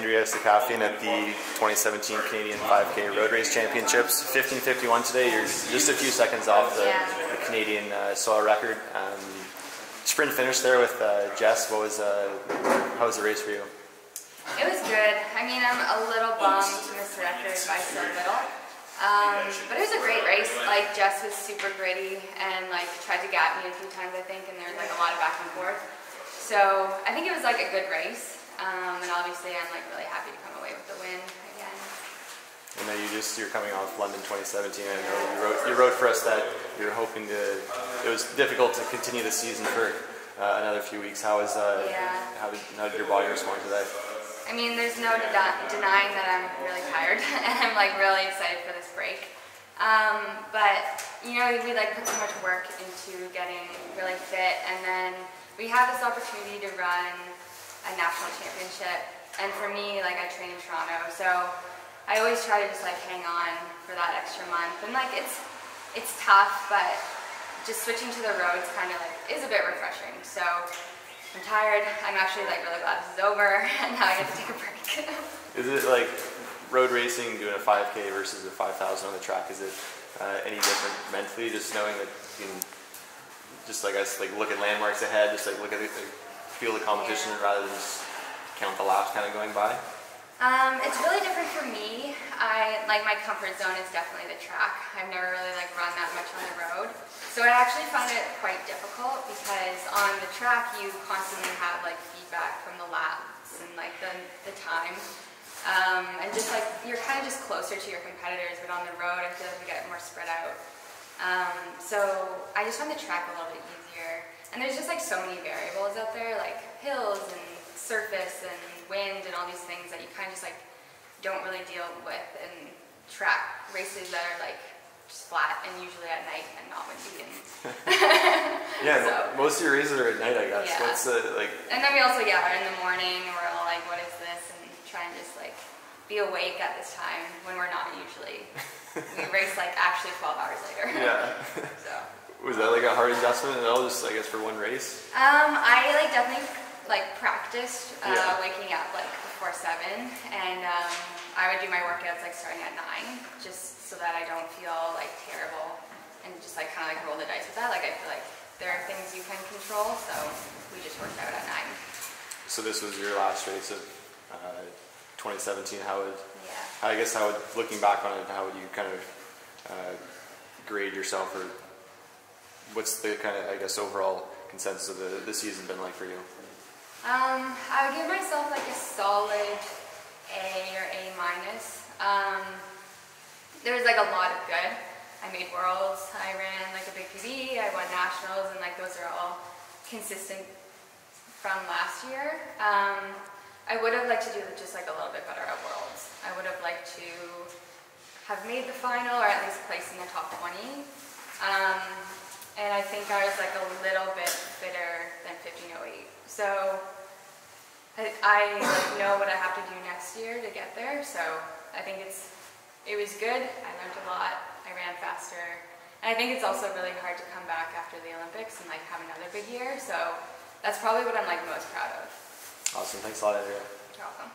Andrea Seccafien at the 2017 Canadian 5K Road Race Championships. 15:51 today. You're just a few seconds off the, the Canadian uh, soil record. Um, sprint finish there with uh, Jess. What was uh, how was the race for you? It was good. I mean, I'm a little bummed to miss the record by so little. Um, but it was a great race. Like Jess was super gritty and like tried to gap me a few times, I think, and there was like a lot of back and forth. So I think it was like a good race. Um, and obviously, I'm like really happy to come away with the win again. I know you just you're coming off London 2017. I know you wrote you wrote for us that you're hoping to. It was difficult to continue the season for uh, another few weeks. How is uh, Yeah. how, did, how did your body respond to that? I mean, there's no de- denying that I'm really tired, and I'm like really excited for this break. Um, but you know, we like put so much work into getting really fit, and then we have this opportunity to run a national championship. And for me, like I train in Toronto, so I always try to just like hang on for that extra month. And like it's it's tough, but just switching to the roads kind of like is a bit refreshing. So I'm tired. I'm actually like really glad this is over, and now I get to take a break. Is it like road racing doing a 5K versus a 5,000 on the track? Is it uh, any different mentally, just knowing that you can just like us like look at landmarks ahead, just like look at it, like, feel the competition Yeah. rather than just count the laps kind of going by? Um, it's really different for me. I like my comfort zone is definitely the track. I've never really like run that much on the road, so I actually find it quite difficult because on the track you constantly have like feedback from the laps and like the the time, um, and just like you're kind of just closer to your competitors. But on the road, I feel like we get more spread out. Um, so I just find the track a little bit easier. And there's just like so many variables out there, like hills and surface and wind and all these things that you kind of just like don't really deal with in track races that are like just flat and usually at night and not windy. And, Yeah, So- most of your races are at night, I guess. Yeah. What's the like? and then we also, yeah, are in the morning and we're all like, what is this? And try and just like be awake at this time when we're not usually. we race like actually 12 hours later. Yeah, so. Was that like a hard adjustment at all? Just I guess for one race. Um, I like definitely like practiced uh, Yeah. waking up like before seven, and um, I would do my workouts like starting at nine, just so that I don't feel like terrible, and just like kind of like roll the dice with that. Like I feel like there are things you can control, so we just worked out at nine. So this was your last race of uh, 2017. How would Yeah. I guess how would looking back on it, how would you kind of uh, grade yourself, or what's the kind of I guess overall consensus of the, the season been like for you? Um, I would give myself like a solid A or A minus. Um, there was like a lot of good. I made worlds. I ran like a big PB. I won nationals, and like those are all consistent from last year. Um, I would have liked to do just like a little bit better at worlds. I would have liked to have made the final or at least placed in the top 20. I think I was like a little bit fitter than 1508. So I, I know what I have to do next year to get there. So I think it's it was good. I learned a lot. I ran faster. And I think it's also really hard to come back after the Olympics and like have another big year. So that's probably what I'm like most proud of. Awesome, thanks a lot, Andrea. You're welcome.